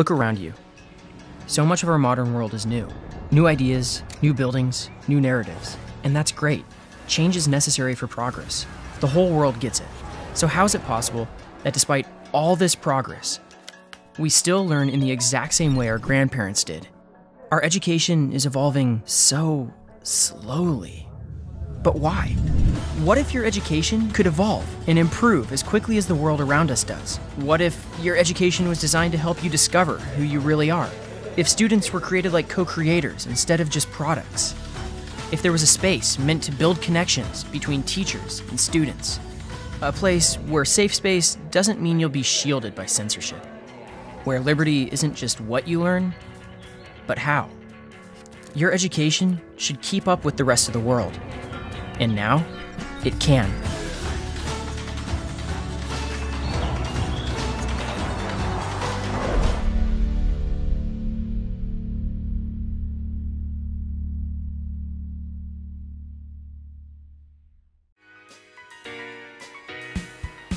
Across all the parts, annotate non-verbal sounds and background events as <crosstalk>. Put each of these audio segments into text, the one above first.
Look around you. So much of our modern world is new. New ideas, new buildings, new narratives. And that's great. Change is necessary for progress. The whole world gets it. So, how is it possible that despite all this progress, we still learn in the exact same way our grandparents did? Our education is evolving so slowly. But why? What if your education could evolve and improve as quickly as the world around us does? What if your education was designed to help you discover who you really are? If students were created like co creators instead of just products? If there was a space meant to build connections between teachers and students? A place where safe space doesn't mean you'll be shielded by censorship. Where liberty isn't just what you learn, but how. Your education should keep up with the rest of the world. And now, it can.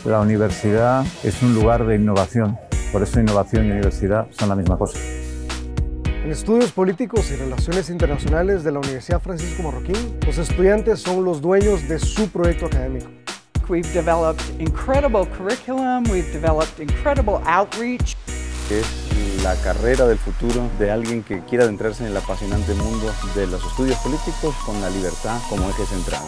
La universidad es un lugar de innovación, por eso innovación y universidad son la misma cosa. En estudios políticos y relaciones internacionales de la Universidad Francisco Marroquín, los estudiantes son los dueños de su proyecto académico. We've developed incredible curriculum, we've developed incredible outreach. Es la carrera del futuro de alguien que quiera adentrarse en el apasionante mundo de los estudios políticos con la libertad como eje central.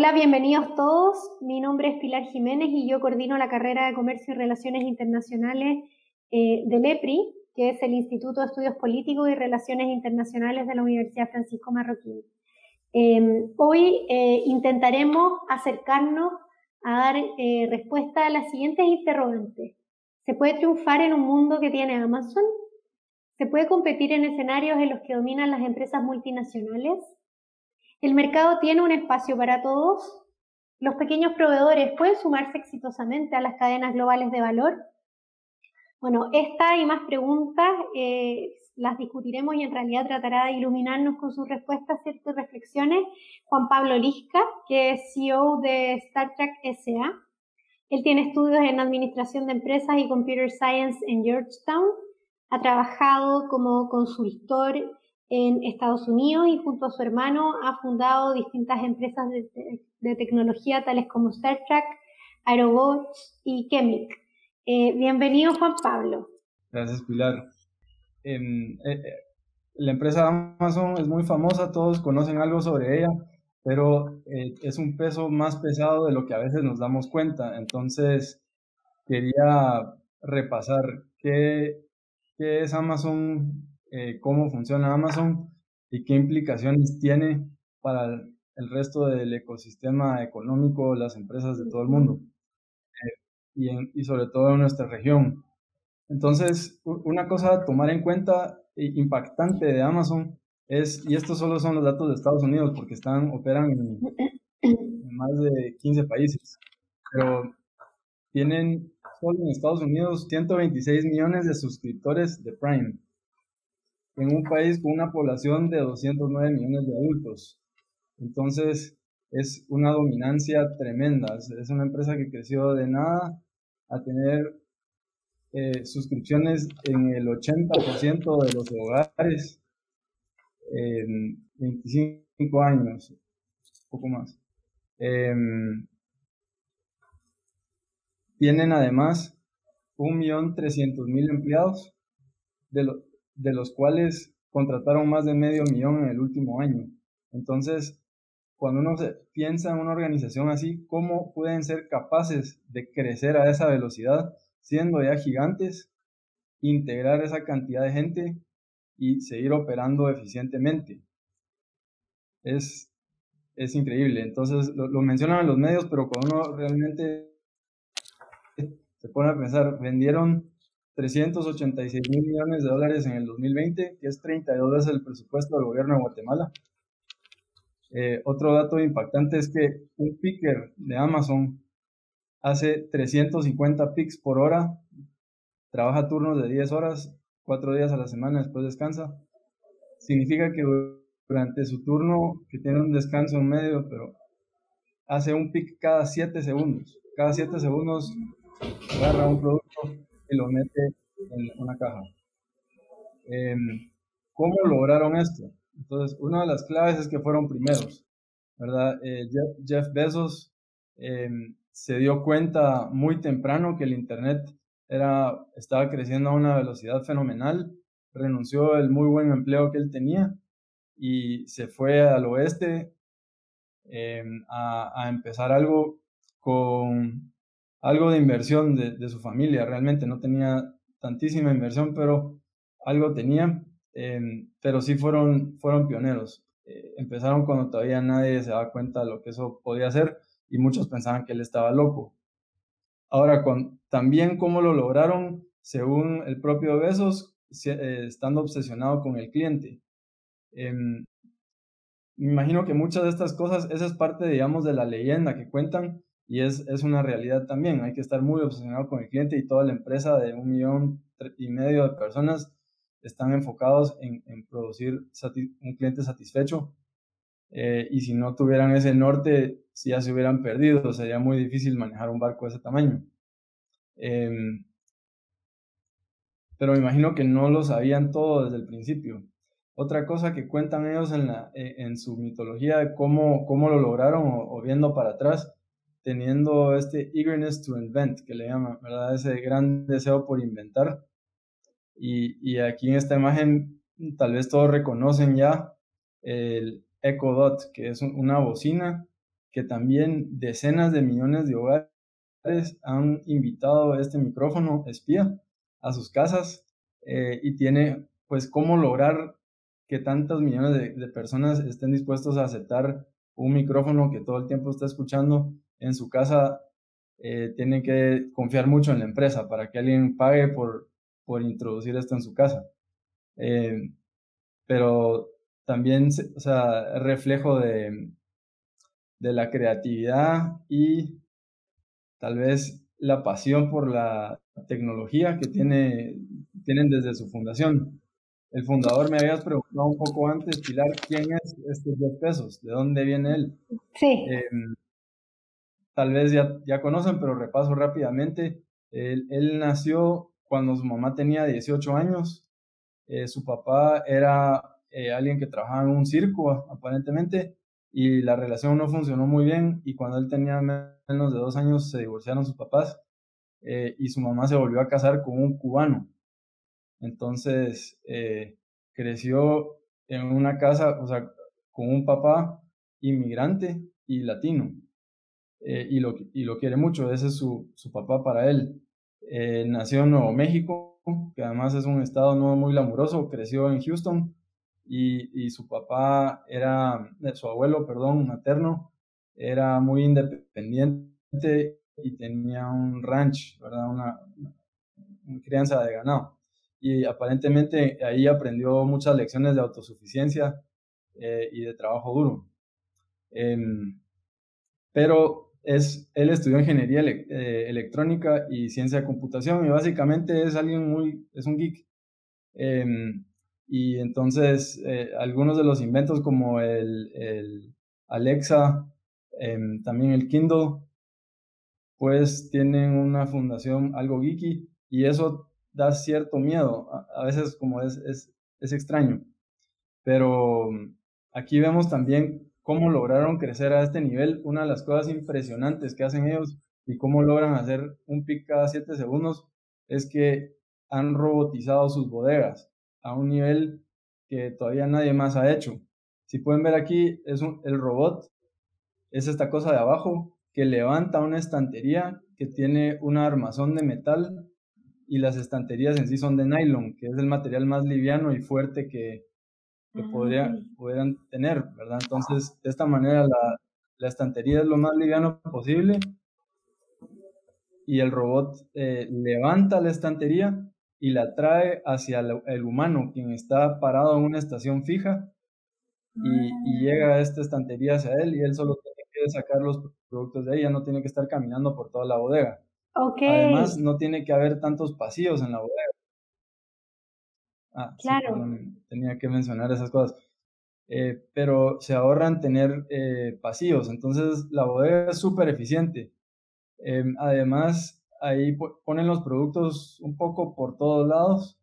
Hola, bienvenidos todos. Mi nombre es Pilar Jiménez y yo coordino la carrera de Comercio y Relaciones Internacionales eh, del EPRI, que es el Instituto de Estudios Políticos y Relaciones Internacionales de la Universidad Francisco Marroquín. Em, hoy eh, intentaremos acercarnos a dar eh, respuesta a las siguientes interrogantes. ¿Se puede triunfar en un mundo que tiene Amazon? ¿Se puede competir en escenarios en los que dominan las empresas multinacionales? ¿El mercado tiene un espacio para todos? ¿Los pequeños proveedores pueden sumarse exitosamente a las cadenas globales de valor? Bueno, esta y más preguntas eh, las discutiremos y en realidad tratará de iluminarnos con sus respuestas, ciertas reflexiones, Juan Pablo Lisca, que es CEO de Star Trek SA. Él tiene estudios en Administración de Empresas y Computer Science en Georgetown. Ha trabajado como consultor en Estados Unidos y junto a su hermano ha fundado distintas empresas de, tecnología tales como Star Trek, Aerobots y Chemic. Eh, bienvenido Juan Pablo. Gracias Pilar. Em, eh, eh, la empresa Amazon es muy famosa, todos conocen algo sobre ella, pero es un peso más pesado de lo que a veces nos damos cuenta. Entonces, quería repasar qué es Amazon eh, cómo funciona Amazon y qué implicaciones tiene para el, resto del ecosistema económico, las empresas de todo el mundo eh, y, sobre todo en nuestra región. Entonces, una cosa a tomar en cuenta impactante de Amazon es, y estos solo son los datos de Estados Unidos porque están, operan en, en más de 15 países, pero tienen solo en Estados Unidos 126 millones de suscriptores de Prime en un país con una población de 209 millones de adultos. Entonces, es una dominancia tremenda. Es una empresa que creció de nada a tener eh, suscripciones en el 80% de los hogares en 25 años, poco más. Em, tienen además 1.300.000 empleados, de, los de los cuales contrataron más de medio millón en el último año. Entonces, cuando uno piensa en una organización así, ¿cómo pueden ser capaces de crecer a esa velocidad, siendo ya gigantes, integrar esa cantidad de gente y seguir operando eficientemente? Es, es increíble. Entonces, lo, lo mencionan en los medios, pero cuando uno realmente se pone a pensar, vendieron 386 mil millones de dólares en el 2020, que es 32 veces el presupuesto del gobierno de Guatemala. Eh, otro dato impactante es que un picker de Amazon hace 350 picks por hora, trabaja turnos de 10 horas, 4 días a la semana, después descansa. significa que durante su turno, que tiene un descanso en medio, pero hace un pic cada 7 segundos. Cada 7 segundos agarra un producto y lo mete en una caja. Em, ¿Cómo lograron esto? Entonces, una de las claves es que fueron primeros, ¿verdad? Eh, Jeff, Bezos em, se dio cuenta muy temprano que el Internet era, estaba creciendo a una velocidad fenomenal, renunció el muy buen empleo que él tenía y se fue al oeste em, a, empezar algo con algo de inversión de, su familia. Realmente no tenía tantísima inversión, pero algo tenía. Em, pero sí fueron, fueron pioneros. Eh, empezaron cuando todavía nadie se daba cuenta de lo que eso podía hacer y muchos pensaban que él estaba loco. Ahora, con, también cómo lo lograron, según el propio Besos, eh, estando obsesionado con el cliente. Em, me imagino que muchas de estas cosas, esa es parte, digamos, de la leyenda que cuentan y es, es una realidad también. Hay que estar muy obsesionado con el cliente y toda la empresa de un millón y medio de personas están enfocados en, en producir un cliente satisfecho. Eh, y si no tuvieran ese norte, si ya se hubieran perdido, sería muy difícil manejar un barco de ese tamaño. Em, pero me imagino que no lo sabían todo desde el principio. Otra cosa que cuentan ellos en, la, eh, en su mitología de cómo, cómo lo lograron o, viendo para atrás, teniendo este eagerness to invent, que le llaman, ¿verdad? Ese gran deseo por inventar. Y, aquí en esta imagen tal vez todos reconocen ya el Echo Dot, que es una bocina que también decenas de millones de hogares han invitado este micrófono espía a sus casas eh, y tiene pues cómo lograr que tantos millones de, personas estén dispuestos a aceptar un micrófono que todo el tiempo está escuchando en su casa. Eh, tienen que confiar mucho en la empresa para que alguien pague por, por introducir esto en su casa. Eh, pero también, o sea, reflejo de, de la creatividad y tal vez la pasión por la tecnología que tiene, tienen desde su fundación. El fundador me habías preguntado un poco antes, Pilar, ¿quién es este Jeff Pesos? ¿De dónde viene él? Sí. Em, tal vez ya, ya conocen, pero repaso rápidamente. Él, nació cuando su mamá tenía 18 años. Eh, su papá era eh, alguien que trabajaba en un circo, aparentemente, y la relación no funcionó muy bien. Y cuando él tenía menos de dos años, se divorciaron sus papás eh, y su mamá se volvió a casar con un cubano. Entonces, creció en una casa, o sea, con un papá inmigrante y latino. Y, lo, y lo quiere mucho, ese es su, su papá para él. Eh, nació en Nuevo México, que además es un estado no muy glamuroso, creció en Houston y, y su papá era, eh, su abuelo, perdón, materno, era muy independiente y tenía un ranch, ¿verdad? Una, crianza de ganado. Y aparentemente ahí aprendió muchas lecciones de autosuficiencia eh, y de trabajo duro. Em, pero es, él estudió ingeniería eh, electrónica y ciencia de computación y básicamente es alguien muy, es un geek. Em, y entonces eh, algunos de los inventos como el, el Alexa, em, también el Kindle, pues tienen una fundación algo geeky y eso da cierto miedo. A, veces como es, es, es extraño. Pero aquí vemos también cómo lograron crecer a este nivel. Una de las cosas impresionantes que hacen ellos y cómo logran hacer un pic cada 7 segundos es que han robotizado sus bodegas a un nivel que todavía nadie más ha hecho. Si pueden ver aquí, es el robot, es esta cosa de abajo que levanta una estantería que tiene una armazón de metal y las estanterías en sí son de nylon, que es el material más liviano y fuerte que, que podría, pudieran tener, ¿verdad? Entonces, de esta manera la, la estantería es lo más liviano posible y el robot eh, levanta la estantería y la trae hacia el, humano, quien está parado en una estación fija y, y, llega a esta estantería hacia él y él solo tiene que sacar los productos de ella, no tiene que estar caminando por toda la bodega. Okay. Además, no tiene que haber tantos pasillos en la bodega. Ah, claro. Tenía que mencionar esas cosas. Eh, pero se ahorran tener eh, pasillos, entonces la bodega es súper eficiente. Em, además, ahí ponen los productos un poco por todos lados,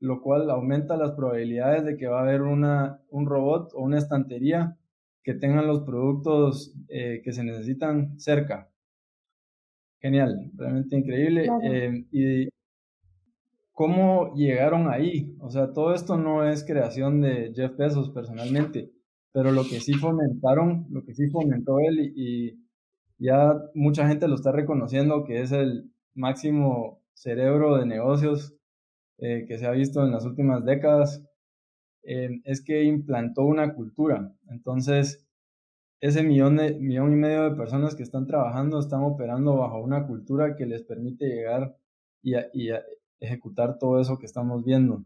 lo cual aumenta las probabilidades de que va a haber una, un robot o una estantería que tengan los productos eh, que se necesitan cerca. Genial, realmente increíble. Em, y cómo llegaron ahí. O sea, todo esto no es creación de Jeff Bezos personalmente, pero lo que sí fomentaron, lo que sí fomentó él y, ya mucha gente lo está reconociendo que es el máximo cerebro de negocios eh, que se ha visto en las últimas décadas, eh, es que implantó una cultura. Entonces, ese millón, de, millón y medio de personas que están trabajando están operando bajo una cultura que les permite llegar y, y, ejecutar todo eso que estamos viendo.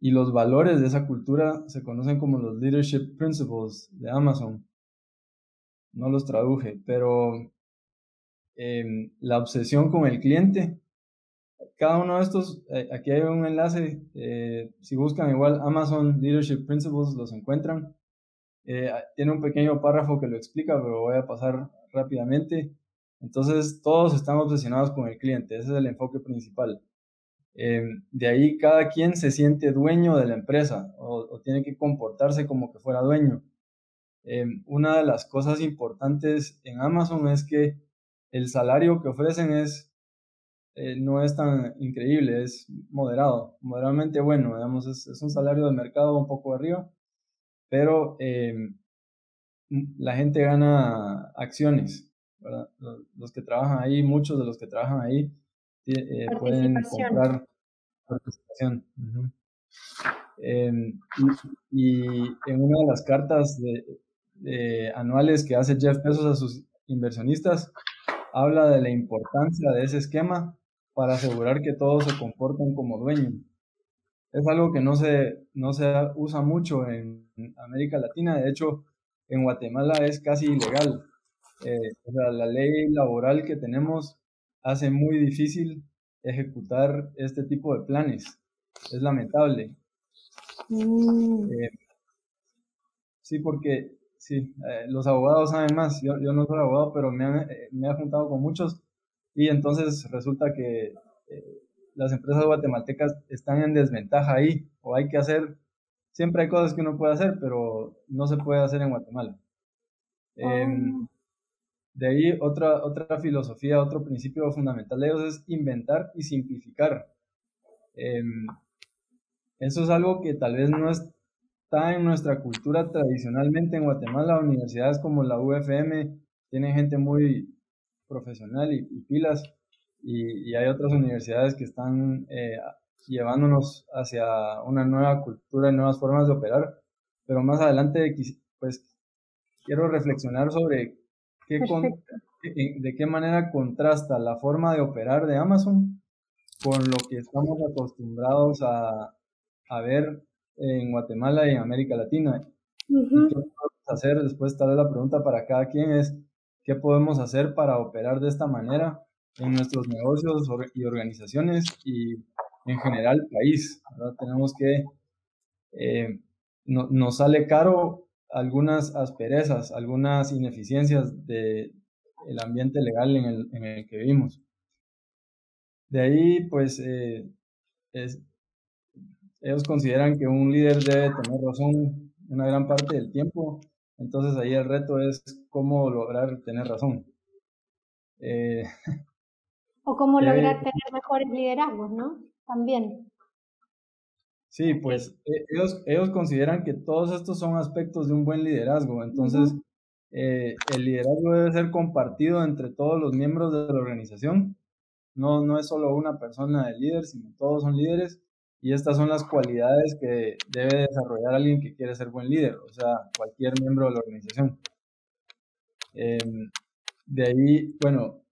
Y los valores de esa cultura se conocen como los Leadership Principles de Amazon. No los traduje, pero em, la obsesión con el cliente. Cada uno de estos, eh, aquí hay un enlace, eh, si buscan igual Amazon Leadership Principles los encuentran. Eh, tiene un pequeño párrafo que lo explica, pero voy a pasar rápidamente. Entonces, todos están obsesionados con el cliente, ese es el enfoque principal. Eh, de ahí cada quien se siente dueño de la empresa o, tiene que comportarse como que fuera dueño. Eh, una de las cosas importantes en Amazon es que el salario que ofrecen es eh, no es tan increíble, es moderado, moderadamente bueno, digamos, es, es un salario de mercado un poco arriba, pero la gente gana acciones, los, que trabajan ahí, muchos de los que trabajan ahí eh, pueden comprar participación. Em, y, en una de las cartas de, anuales que hace Jeff Bezos a sus inversionistas, habla de la importancia de ese esquema para asegurar que todos se comporten como dueños. Es algo que no se, no se usa mucho en América Latina, de hecho en Guatemala es casi ilegal eh, o sea, la ley laboral que tenemos hace muy difícil ejecutar este tipo de planes. Es lamentable. Mm. Eh, sí, porque sí, eh, los abogados saben más. Yo, yo no soy abogado, pero me, han, me he juntado con muchos y entonces resulta que las empresas guatemaltecas están en desventaja ahí o hay que hacer, siempre hay cosas que uno puede hacer, pero no se puede hacer en Guatemala. Em, oh. De ahí otra, otra filosofía, otro principio fundamental de ellos es inventar y simplificar. Em, eso es algo que tal vez no está en nuestra cultura tradicionalmente en Guatemala. Universidades como la UFM tienen gente muy profesional y, pilas y, hay otras universidades que están eh, llevándonos hacia una nueva cultura y nuevas formas de operar. Pero más adelante, pues quiero reflexionar sobre de qué manera contrasta la forma de operar de Amazon con lo que estamos acostumbrados a, a ver en Guatemala y en América Latina. ¿Qué podemos hacer? Después tal vez la pregunta para cada quien es, ¿qué podemos hacer para operar de esta manera en nuestros negocios y organizaciones y en general país? Tenemos que, eh, no, nos sale caro algunas asperezas, algunas ineficiencias del el ambiente legal en el, en el, que vivimos. De ahí, pues, eh, ellos consideran que un líder debe tener razón una gran parte del tiempo, entonces ahí el reto es cómo lograr tener razón. Eh, o cómo <laughs> lograr eh, tener mejores liderazgos, ¿no? También. Sí, pues e, ellos, ellos consideran que todos estos son aspectos de un buen liderazgo. Entonces, eh, el liderazgo debe ser compartido entre todos los miembros de la organización. No, no es solo una persona de líder, sino todos son líderes. Y estas son las cualidades que debe desarrollar alguien que quiere ser buen líder, o sea, cualquier miembro de la organización. Em, de ahí, bueno,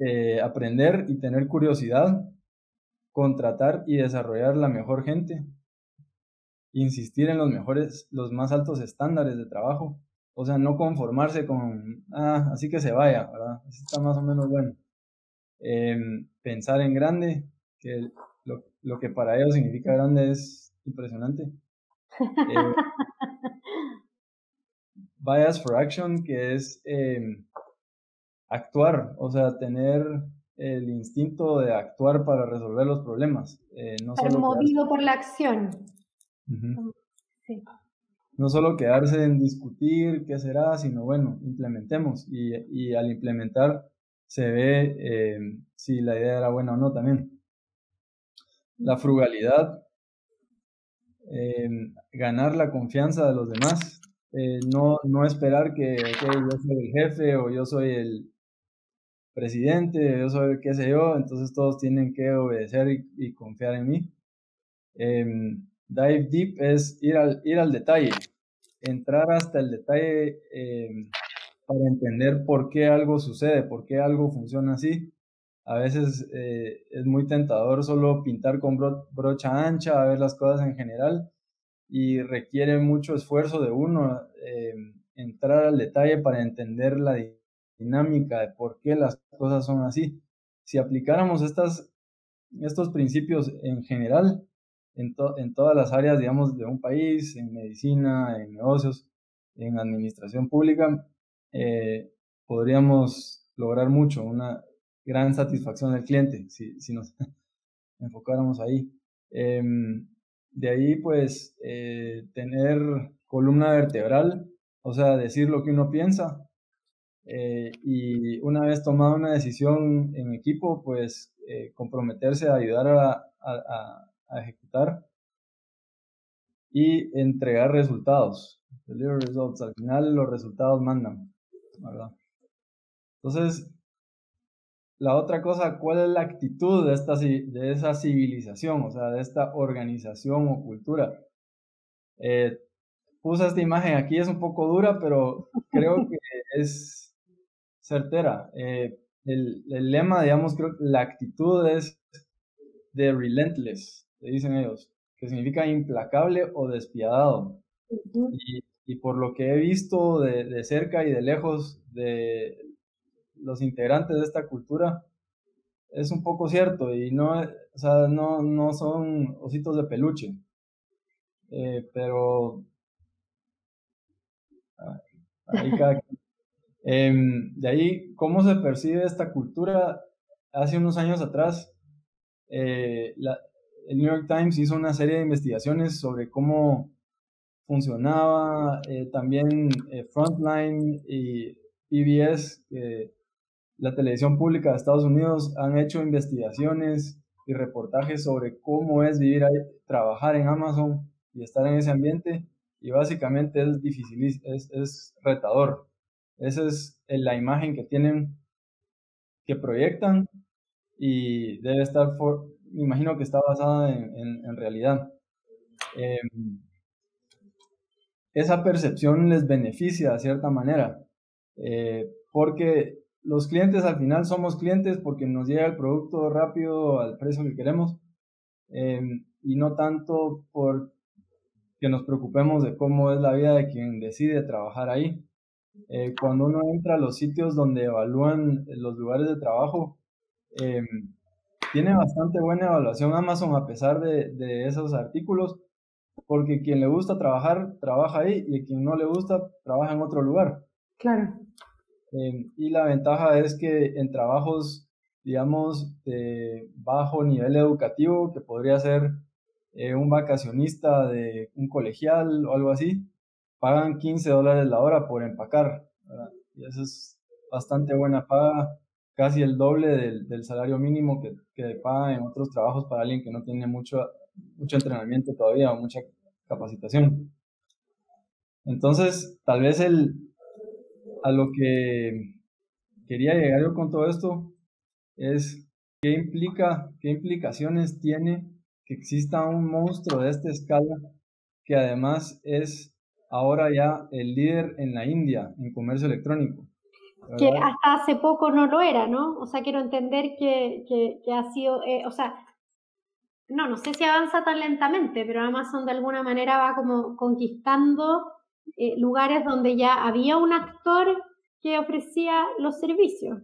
eh, aprender y tener curiosidad contratar y desarrollar la mejor gente, insistir en los mejores, los más altos estándares de trabajo, o sea, no conformarse con, ah, así que se vaya, ¿verdad? Está más o menos bueno. Em, pensar en grande, que lo, lo, que para ellos significa grande es impresionante. Eh, bias for action, que es em, actuar, o sea, tener el instinto de actuar para resolver los problemas. Eh, no solo movido por la acción. sí. No solo quedarse en discutir qué será, sino bueno, implementemos. Y, y al implementar se ve eh, si la idea era buena o no también. La frugalidad, eh, ganar la confianza de los demás, eh, no, no esperar que yo soy el jefe o yo soy el presidente, yo soy qué sé yo, entonces todos tienen que obedecer y, confiar en mí. Em, dive deep es ir al, ir al detalle, entrar hasta el detalle em, para entender por qué algo sucede, por qué algo funciona así. A veces eh, es muy tentador solo pintar con brocha ancha, a ver las cosas en general y requiere mucho esfuerzo de uno eh, entrar al detalle para entender la dinámica de por qué las cosas son así. Si aplicáramos estas, estos principios en general, en, en todas las áreas, digamos, de un país, en medicina, en negocios, en administración pública, eh, podríamos lograr mucho, una gran satisfacción del cliente, si, si nos <laughs> enfocáramos ahí. Em, de ahí, pues, eh, tener columna vertebral, o sea, decir lo que uno piensa. Eh, y una vez tomada una decisión en equipo, pues, comprometerse a ayudar a, a, a, ejecutar y entregar resultados. results. Al final los resultados mandan. Entonces, la otra cosa, ¿cuál es la actitud de, esta, de esa civilización, o sea, de esta organización o cultura? Eh, puse esta imagen aquí, es un poco dura, pero creo <laughs> que es certera. Eh, el, el, lema, digamos, creo que la actitud es de relentless, le dicen ellos, que significa implacable o despiadado. y, y por lo que he visto de, cerca y de lejos de los integrantes de esta cultura, es un poco cierto y no, o sea, no, no son ositos de peluche. Eh, pero ahí em, de ahí, ¿cómo se percibe esta cultura? Hace unos años atrás, eh, el New York Times hizo una serie de investigaciones sobre cómo funcionaba, eh, también eh, Frontline y PBS, la televisión pública de Estados Unidos, han hecho investigaciones y reportajes sobre cómo es vivir ahí, trabajar en Amazon y estar en ese ambiente, y básicamente es difícil, es, es retador. Esa es la imagen que tienen, que proyectan, y debe estar, me imagino que está basada en, en, realidad. Em, esa percepción les beneficia de cierta manera, eh, porque los clientes al final somos clientes porque nos llega el producto rápido al precio que queremos em, y no tanto por que nos preocupemos de cómo es la vida de quien decide trabajar ahí. Eh, cuando uno entra a los sitios donde evalúan los lugares de trabajo, em, tiene bastante buena evaluación Amazon a pesar de, de esos artículos porque quien le gusta trabajar, trabaja ahí y quien no le gusta, trabaja en otro lugar. Claro. Eh, y la ventaja es que en trabajos, digamos, de bajo nivel educativo, que podría ser eh, un vacacionista de un colegial o algo así, pagan 15 dólares la hora por empacar. Y eso es bastante buena paga, casi el doble del, del salario mínimo que, que paga en otros trabajos para alguien que no tiene mucho mucho entrenamiento todavía o mucha capacitación. Entonces, tal vez el, a lo que quería llegar yo con todo esto es qué implica, qué implicaciones tiene que exista un monstruo de esta escala que además es ahora ya el líder en la India en comercio electrónico. Que hasta hace poco no lo era, ¿no? O sea, quiero entender que, que, que ha sido, eh, o sea, no, no sé si avanza tan lentamente, pero Amazon de alguna manera va como conquistando eh, lugares donde ya había un actor que ofrecía los servicios.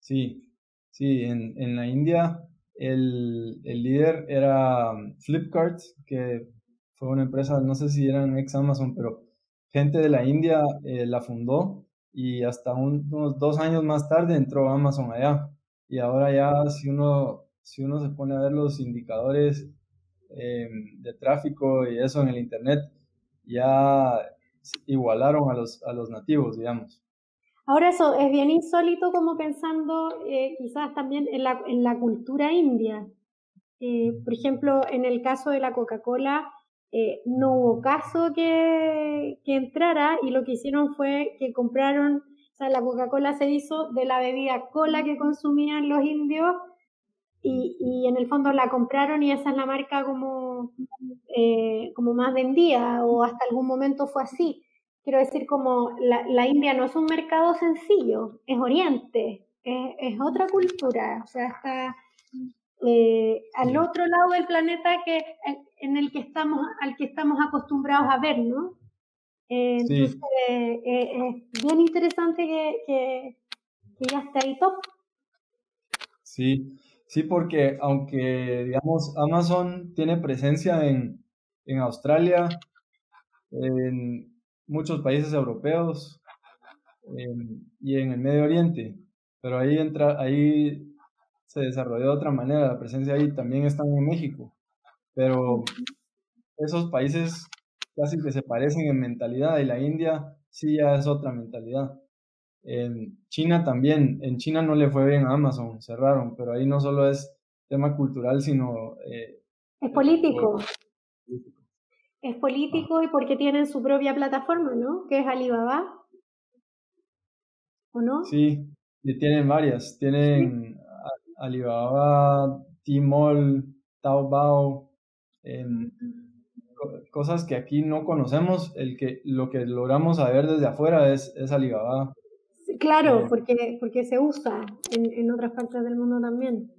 Sí, sí, en, en la India el, el líder era Flipkart, que fue una empresa, no sé si eran ex Amazon, pero gente de la India eh, la fundó y hasta unos dos años más tarde entró Amazon allá. Y ahora ya si uno, si uno se pone a ver los indicadores em, de tráfico y eso en el Internet, ya igualaron a los, a los nativos, digamos. Ahora eso es bien insólito como pensando eh, quizás también en la, en la cultura india. Eh, por ejemplo, en el caso de la Coca-Cola, eh, no hubo caso que, entrara y lo que hicieron fue que compraron, o sea, la Coca-Cola se hizo de la bebida cola que consumían los indios y, y en el fondo la compraron y esa es la marca como, eh, como más vendida o hasta algún momento fue así. Quiero decir, como la, la India no es un mercado sencillo, es Oriente, es, es otra cultura, o sea, está eh, al otro lado del planeta que en el que estamos al que estamos acostumbrados a ver, ¿no? Eh, entonces eh, es bien interesante que, que, ya esté ahí top. Sí, sí, porque aunque digamos Amazon tiene presencia en, en Australia, en muchos países europeos y en el Medio Oriente, pero ahí entra, ahí se desarrolló de otra manera, la presencia ahí también está en México, pero esos países casi que se parecen en mentalidad y la India sí ya es otra mentalidad. En China también, en China no le fue bien a Amazon, cerraron, pero ahí no solo es tema cultural, sino... Eh, es político. Es político y porque tienen su propia plataforma, ¿no? Que es Alibaba. ¿O no? Sí, y tienen varias. Tienen Alibaba, Tmall, Taobao, cosas que aquí no conocemos, el que, lo que logramos saber desde afuera es, es Alibaba. Claro, eh, porque, porque se usa en, en, otras partes del mundo también.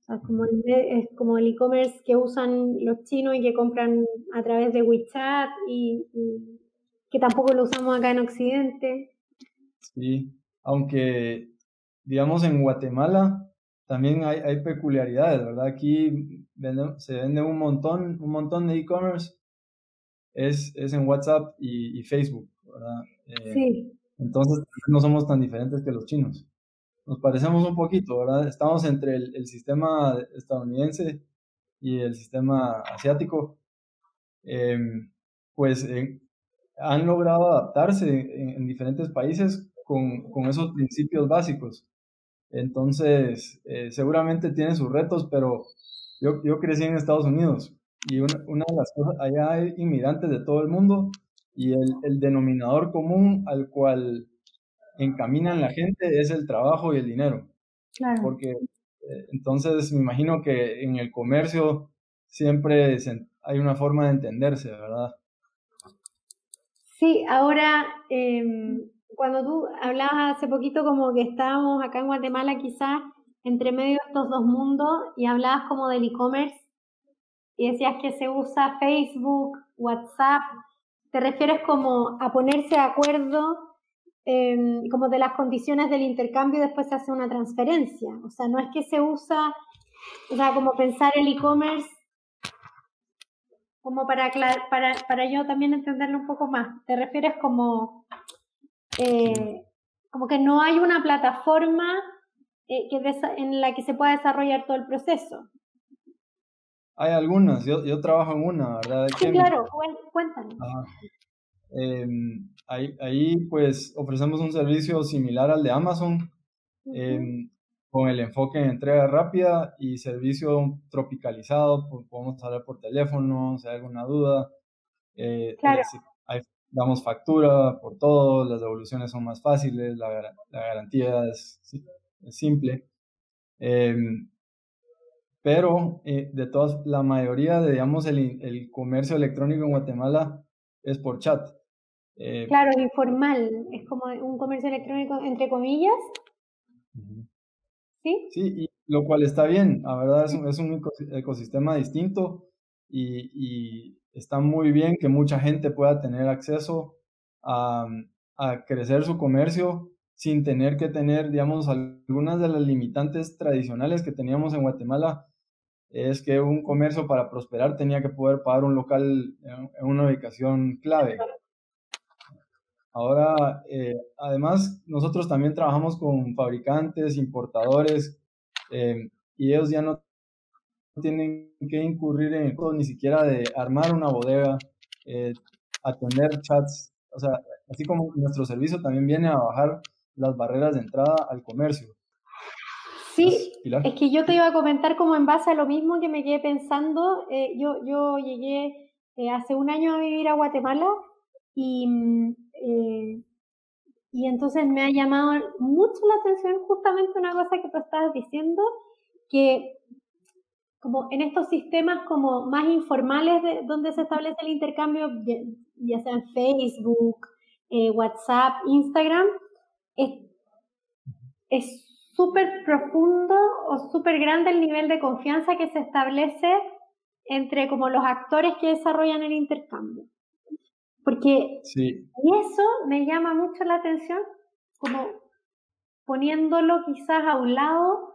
O sea, como el, es como el e-commerce que usan los chinos y que compran a través de WeChat y, y que tampoco lo usamos acá en Occidente. Sí, aunque digamos en Guatemala también hay, hay peculiaridades, ¿verdad? Aquí se vende un montón, un montón de e-commerce, es, es en WhatsApp y, Facebook, ¿verdad? Eh, sí. Entonces no somos tan diferentes que los chinos. Nos parecemos un poquito, ¿verdad? Estamos entre el, el sistema estadounidense y el sistema asiático. Em, pues eh, han logrado adaptarse en, en diferentes países con, con, esos principios básicos. Entonces, eh, seguramente tiene sus retos, pero yo, yo crecí en Estados Unidos y una, una, de las cosas, allá hay inmigrantes de todo el mundo y el, el denominador común al cual encaminan la gente es el trabajo y el dinero. Claro. Porque eh, entonces me imagino que en el comercio siempre hay una forma de entenderse, ¿verdad? Sí, ahora eh, cuando tú hablabas hace poquito como que estábamos acá en Guatemala quizás entre medio de estos dos mundos y hablabas como del e-commerce y decías que se usa Facebook, WhatsApp, ¿te refieres como a ponerse de acuerdo eh, como de las condiciones del intercambio y después se hace una transferencia? O sea, no es que se usa, o sea, como pensar el e-commerce como para, para, para yo también entenderlo un poco más. ¿Te refieres como eh, como que no hay una plataforma eh, que en la que se pueda desarrollar todo el proceso. Hay algunas, yo, yo trabajo en una, ¿verdad? Sí, claro, cuéntanos. Em, ahí, ahí, pues ofrecemos un servicio similar al de Amazon, em, con el enfoque en entrega rápida y servicio tropicalizado, pues, podemos hablar por teléfono, si hay alguna duda. Eh, claro. hay damos factura por todo, las devoluciones son más fáciles, la, la garantía es, es simple. Eh, pero eh, de todas, la mayoría de, digamos, el, el, comercio electrónico en Guatemala es por chat. Eh, claro, informal, es como un comercio electrónico entre comillas. ¿Sí? Sí, y lo cual está bien, la verdad es un, es un ecosistema distinto y, y está muy bien que mucha gente pueda tener acceso a, a, crecer su comercio sin tener que tener, digamos, algunas de las limitantes tradicionales que teníamos en Guatemala, es que un comercio para prosperar tenía que poder pagar un local en una ubicación clave. Ahora, eh, además, nosotros también trabajamos con fabricantes, importadores, eh, y ellos ya no tienen que incurrir en el ni siquiera de armar una bodega, eh, atender chats, o sea, así como nuestro servicio también viene a bajar las barreras de entrada al comercio. Sí, es que yo te iba a comentar como en base a lo mismo que me quedé pensando. Eh, yo, yo llegué eh, hace un año a vivir a Guatemala y, mm, eh, y entonces me ha llamado mucho la atención justamente una cosa que tú estabas diciendo, que como en estos sistemas como más informales de, donde se establece el intercambio, ya, sea en Facebook, WhatsApp, Instagram, es, súper profundo o súper grande el nivel de confianza que se establece entre como los actores que desarrollan el intercambio. Porque sí. eso me llama mucho la atención, como poniéndolo quizás a un lado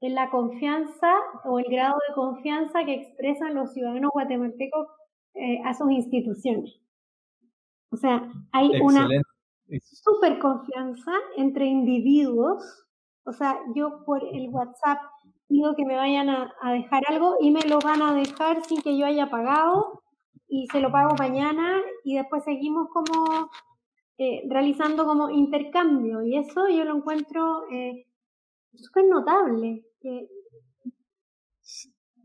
en la confianza o el grado de confianza que expresan los ciudadanos guatemaltecos eh, a sus instituciones. O sea, hay una super confianza entre individuos o sea, yo por el WhatsApp digo que me vayan a, dejar algo y me lo van a dejar sin que yo haya pagado y se lo pago mañana y después seguimos como eh, realizando como intercambio y eso yo lo encuentro eh, súper notable.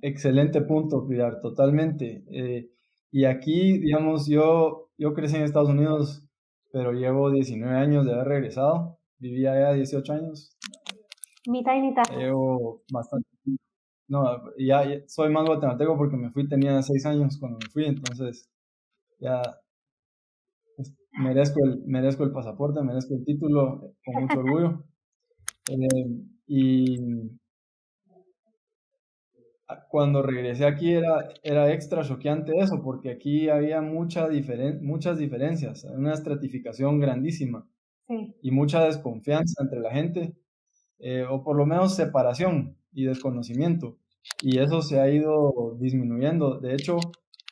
Excelente punto, Pilar, totalmente. Eh, y aquí, digamos, yo, yo crecí en Estados Unidos, pero llevo 19 años de haber regresado. Vivía allá 18 años, Mitad y mitad. Llevo bastante. No, ya, soy más guatemalteco porque me fui, tenía seis años cuando me fui, entonces ya pues, merezco, el, merezco el pasaporte, merezco el título con mucho <laughs> orgullo. Eh, y cuando regresé aquí era, era extra choqueante eso, porque aquí había mucha diferen, muchas diferencias, una estratificación grandísima sí. y mucha desconfianza entre la gente. Eh, o por lo menos separación y desconocimiento. Y eso se ha ido disminuyendo. De hecho,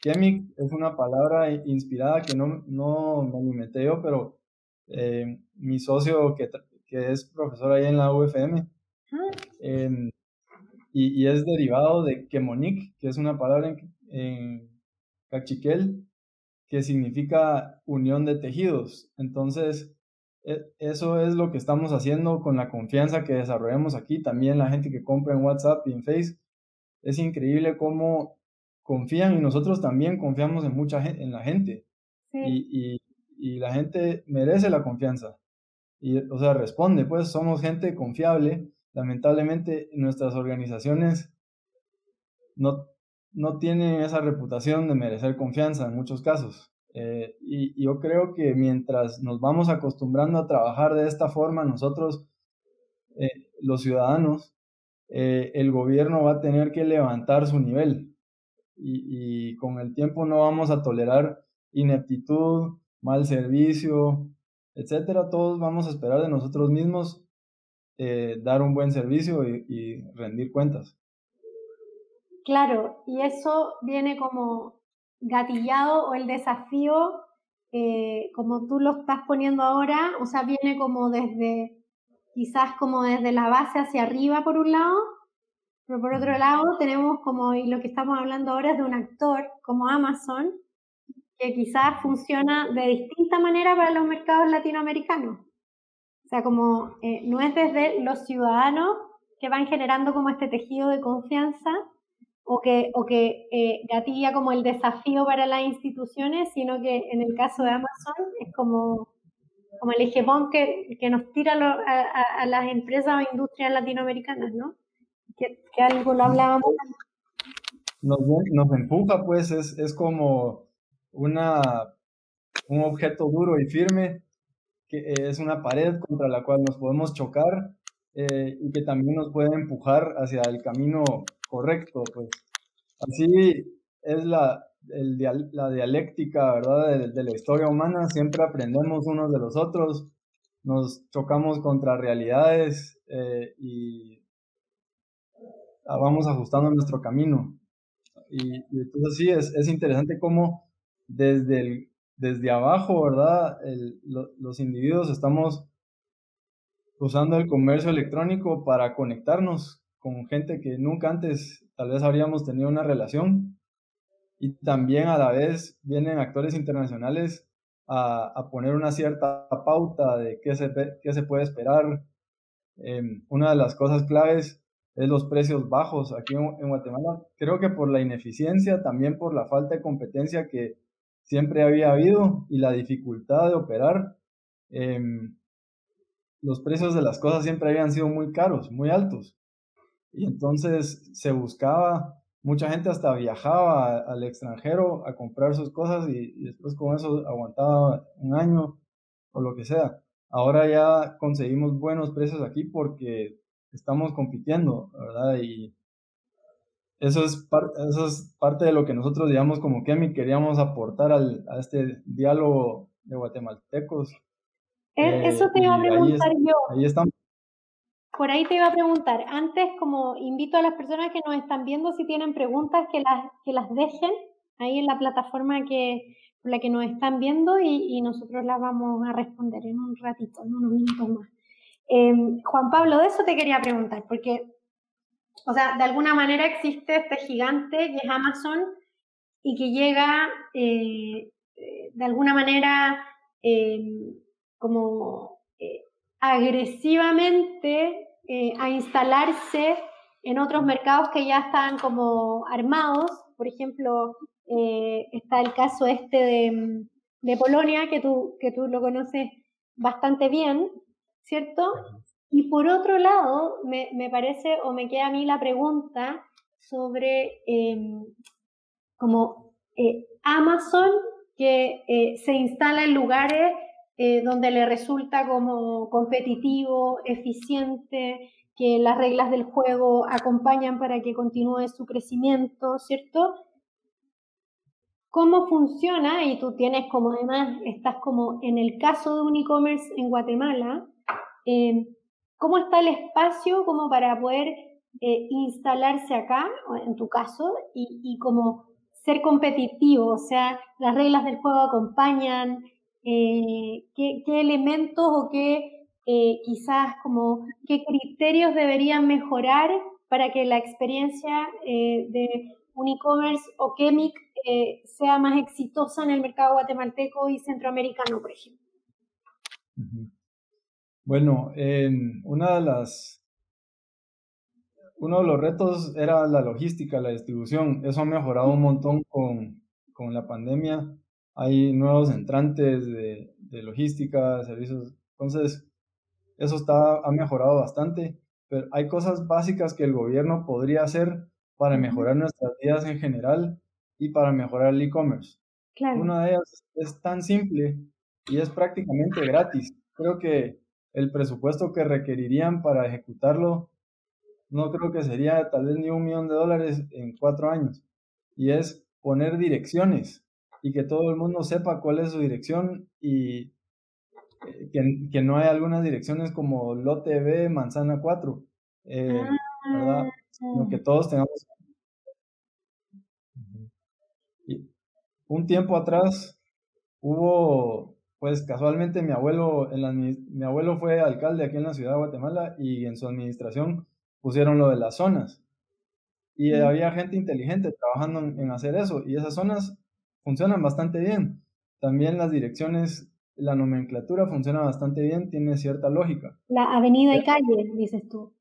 Kemik es una palabra inspirada que no, no me inventé yo, pero eh, mi socio que, que, es profesor ahí en la UFM, em, y, y, es derivado de Kemonik, que es una palabra en, en cachiquel que significa unión de tejidos. Entonces, e, eso es lo que estamos haciendo con la confianza que desarrollamos aquí. También la gente que compra en WhatsApp y en Face. Es increíble cómo confían y nosotros también confiamos en mucha gente, en la gente. Y, y, la gente merece la confianza. Y, o sea, responde, pues somos gente confiable. Lamentablemente nuestras organizaciones no, no tienen esa reputación de merecer confianza en muchos casos. Eh, y, yo creo que mientras nos vamos acostumbrando a trabajar de esta forma, nosotros, eh, los ciudadanos, eh, el gobierno va a tener que levantar su nivel. Y, con el tiempo no vamos a tolerar ineptitud, mal servicio, etcétera. Todos vamos a esperar de nosotros mismos dar un buen servicio y rendir cuentas. Claro, y eso viene como gatillado o el desafío, eh, como tú lo estás poniendo ahora, o sea, viene como desde, quizás como desde la base hacia arriba por un lado, pero por otro lado tenemos como, y lo que estamos hablando ahora es de un actor como Amazon, que quizás funciona de distinta manera para los mercados latinoamericanos. Sea, como eh, no es desde los ciudadanos que van generando como este tejido de confianza, o que, o que eh, gatilla como el desafío para las instituciones, sino que en el caso de Amazon es como, como el hegemón que, que nos tira a, las empresas o industrias latinoamericanas, ¿no? Que, que algo lo hablábamos. Nos, nos empuja, pues, es, es como una, un objeto duro y firme, que es una pared contra la cual nos podemos chocar eh, y que también nos puede empujar hacia el camino correcto, pues. Así es la, el, la dialéctica, ¿verdad? De, la historia humana, siempre aprendemos unos de los otros, nos chocamos contra realidades eh, y vamos ajustando nuestro camino. Y, entonces sí, es, es, interesante cómo desde, el, desde abajo, ¿verdad? los individuos estamos usando el comercio electrónico para conectarnos con gente que nunca antes tal vez habríamos tenido una relación. Y también a la vez vienen actores internacionales a, poner una cierta pauta de qué se, qué se puede esperar. Em, una de las cosas claves es los precios bajos aquí en, Guatemala. Creo que por la ineficiencia, también por la falta de competencia que siempre había habido y la dificultad de operar, em, los precios de las cosas siempre habían sido muy caros, muy altos. Y entonces se buscaba, mucha gente hasta viajaba al extranjero a comprar sus cosas y, después con eso aguantaba un año o lo que sea. Ahora ya conseguimos buenos precios aquí porque estamos compitiendo, ¿verdad? Y eso es, eso es parte de lo que nosotros, digamos, como Kemi queríamos aportar al, a este diálogo de guatemaltecos e, eh, eso te iba a preguntar yo. Ahí estamos. Por ahí te iba a preguntar. Antes, como invito a las personas que nos están viendo, si tienen preguntas, que las, que las dejen ahí en la plataforma que, por la que nos están viendo y, nosotros las vamos a responder en un ratito, en unos minutos más. Em, Juan Pablo, de eso te quería preguntar, porque, o sea, de alguna manera existe este gigante que es Amazon y que llega, eh, eh, de alguna manera, em, como eh, agresivamente a instalarse en otros mercados que ya están como armados. Por ejemplo, está el caso este de, de, Polonia, que tú, que tú lo conoces bastante bien, ¿cierto? Y por otro lado, me, me parece o me queda a mí la pregunta sobre em, como Amazon que se instala en lugares eh, donde le resulta como competitivo, eficiente, que las reglas del juego acompañan para que continúe su crecimiento, ¿cierto? ¿Cómo funciona? Y tú tienes como además, estás como en el caso de un e-commerce en Guatemala, eh, ¿cómo está el espacio como para poder eh, instalarse acá, en tu caso, y, y como ser competitivo? O sea, las reglas del juego acompañan, eh, qué, elementos o qué eh, quizás como qué criterios deberían mejorar para que la experiencia de un e-commerce o Chemic sea más exitosa en el mercado guatemalteco y centroamericano, por ejemplo. Bueno, una de las uno de los retos era la logística, la distribución. Eso ha mejorado un montón con, con la pandemia hay nuevos entrantes de, logística, servicios. Entonces, eso está, ha mejorado bastante, pero hay cosas básicas que el gobierno podría hacer para mejorar nuestras vidas en general y para mejorar el e-commerce. Una de ellas es tan simple y es prácticamente gratis. Creo que el presupuesto que requerirían para ejecutarlo no creo que sería tal vez ni un millón de dólares en cuatro años. Y es poner direcciones y que todo el mundo sepa cuál es su dirección y eh, que, que, no hay algunas direcciones como lote B, manzana 4, eh, ¿verdad? Sino que todos tengamos... Y un tiempo atrás hubo, pues casualmente mi abuelo, en la, mi abuelo fue alcalde aquí en la ciudad de Guatemala y en su administración pusieron lo de las zonas. Y había gente inteligente trabajando en hacer eso. Y esas zonas funcionan bastante bien. También las direcciones, la nomenclatura funciona bastante bien, tiene cierta lógica. La avenida y calle, dices tú.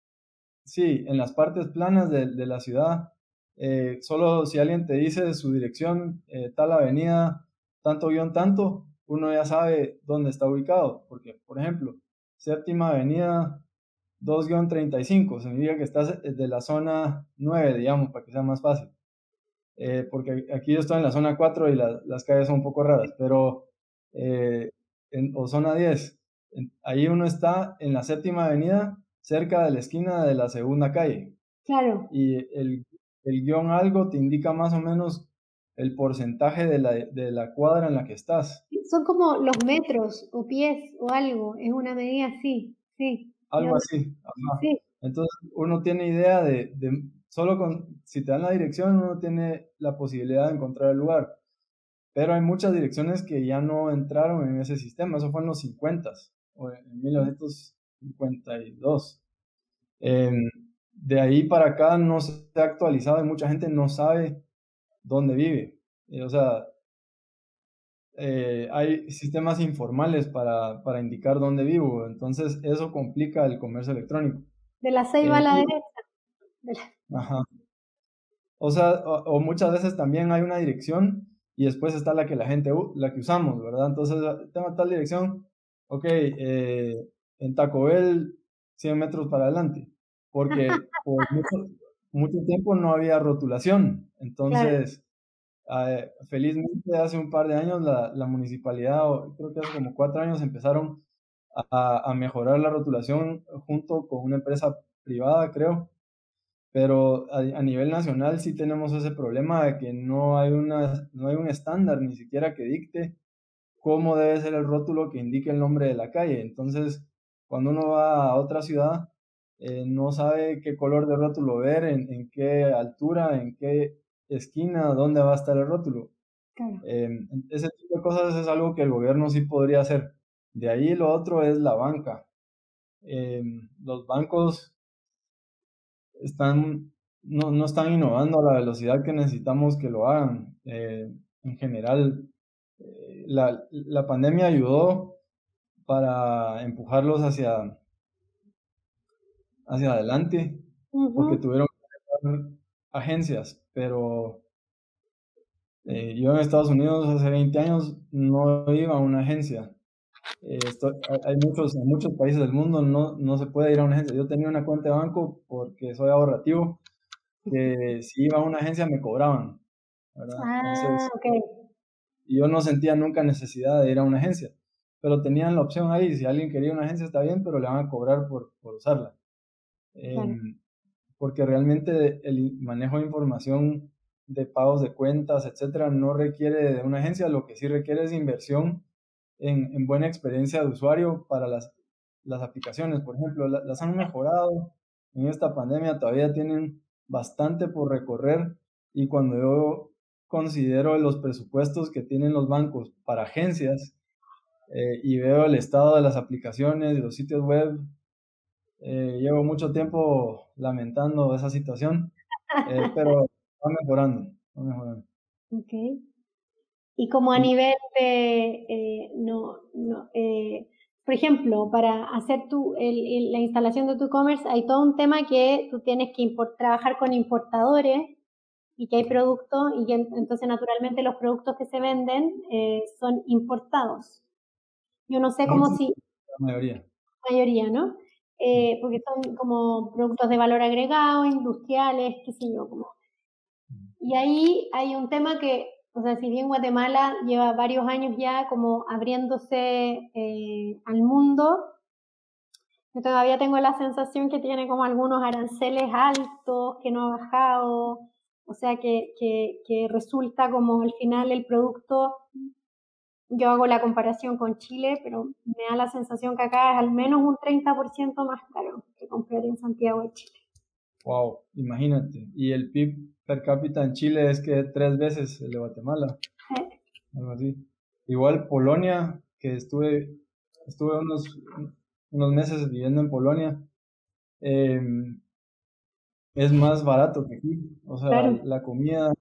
Sí, en las partes planas de, la ciudad, eh, solo si alguien te dice su dirección, eh, tal avenida, tanto guion tanto, uno ya sabe dónde está ubicado. Porque, por ejemplo, séptima avenida 2-35, significa que estás de la zona 9, digamos, para que sea más fácil. Eh, porque aquí yo estoy en la zona 4 y las calles son un poco raras, pero eh, en, o zona 10, ahí uno está en la séptima avenida, cerca de la esquina de la segunda calle. Claro. Y el, el guion algo te indica más o menos el porcentaje de la, de la cuadra en la que estás. Son como los metros o pies o algo, es una medida así, sí. Algo así. Sí. Entonces uno tiene idea de, solo con, si te dan la dirección, uno tiene la posibilidad de encontrar el lugar. Pero hay muchas direcciones que ya no entraron en ese sistema. Eso fue en los 50, o en 1952. de ahí para acá no se ha actualizado y mucha gente no sabe dónde vive. o sea, eh, hay sistemas informales para, para, indicar dónde vivo, entonces eso complica el comercio electrónico. De la ceiba a la eh, derecha. Ajá. O sea, o, muchas veces también hay una dirección y después está la que la gente, la que usamos, ¿verdad? Entonces, tengo tal dirección, ok, eh, en Taco Bell, 100 metros para adelante, porque <laughs> por mucho, mucho tiempo no había rotulación. Entonces, eh, felizmente hace un par de años la, la, municipalidad, creo que hace como cuatro años, empezaron a, a mejorar la rotulación junto con una empresa privada, creo, pero a, nivel nacional sí tenemos ese problema de que no hay, una, no hay un estándar ni siquiera que dicte cómo debe ser el rótulo que indique el nombre de la calle. Entonces, cuando uno va a otra ciudad, eh, no sabe qué color de rótulo ver, en, en, qué altura, en qué esquina, dónde va a estar el rótulo. Em, ese tipo de cosas es algo que el gobierno sí podría hacer. De ahí lo otro es la banca. Em, los bancos están, no, no, están innovando a la velocidad que necesitamos que lo hagan. Eh, en general, eh, la, la, pandemia ayudó para empujarlos hacia, hacia adelante, porque tuvieron que agencias, pero eh, yo en Estados Unidos hace 20 años no iba a una agencia. Eh, hay muchos, en muchos países del mundo no, no se puede ir a una agencia. Yo tenía una cuenta de banco porque soy ahorrativo, que si iba a una agencia me cobraban. Ah, y yo no sentía nunca necesidad de ir a una agencia, pero tenían la opción ahí. Si alguien quería una agencia está bien, pero le van a cobrar por, por usarla. Em, porque realmente el manejo de información de pagos de cuentas, etcétera, no requiere de una agencia, lo que sí requiere es inversión en, buena experiencia de usuario para las, las aplicaciones. Por ejemplo, las han mejorado en esta pandemia, todavía tienen bastante por recorrer y cuando yo considero los presupuestos que tienen los bancos para agencias eh, y veo el estado de las aplicaciones y los sitios web, eh, llevo mucho tiempo lamentando esa situación, eh, <laughs> pero va mejorando, va mejorando. Okay. Y como a nivel de, eh, no, no eh, por ejemplo, para hacer tu, el, la instalación de tu e-commerce hay todo un tema que tú tienes que trabajar con importadores y que hay productos y que entonces naturalmente los productos que se venden eh, son importados. Yo no sé cómo si... La mayoría. La mayoría, ¿no? Eh, porque son como productos de valor agregado, industriales, qué sé yo, como... Y ahí hay un tema que o sea, si bien Guatemala lleva varios años ya como abriéndose eh, al mundo, yo todavía tengo la sensación que tiene como algunos aranceles altos, que no ha bajado, o sea, que, que, resulta como al final el producto, yo hago la comparación con Chile, pero me da la sensación que acá es al menos un 30% más caro que comprar en Santiago de Chile. Wow, imagínate. Y el PIB per cápita en Chile es que tres veces el de Guatemala. Algo así. Igual Polonia, que estuve, estuve unos, unos meses viviendo en Polonia, em, es más barato que aquí. O sea, la comida,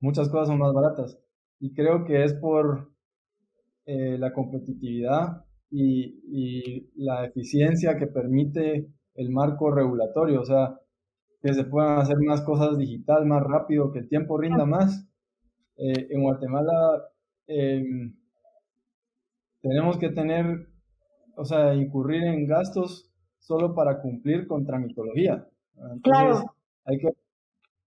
muchas cosas son más baratas. Y creo que es por eh, la competitividad y, y la eficiencia que permite el marco regulatorio. O sea, que se puedan hacer más cosas digital más rápido, que el tiempo rinda más. Eh, en Guatemala em, tenemos que tener, o sea, incurrir en gastos solo para cumplir con tramitología. claro. Hay que,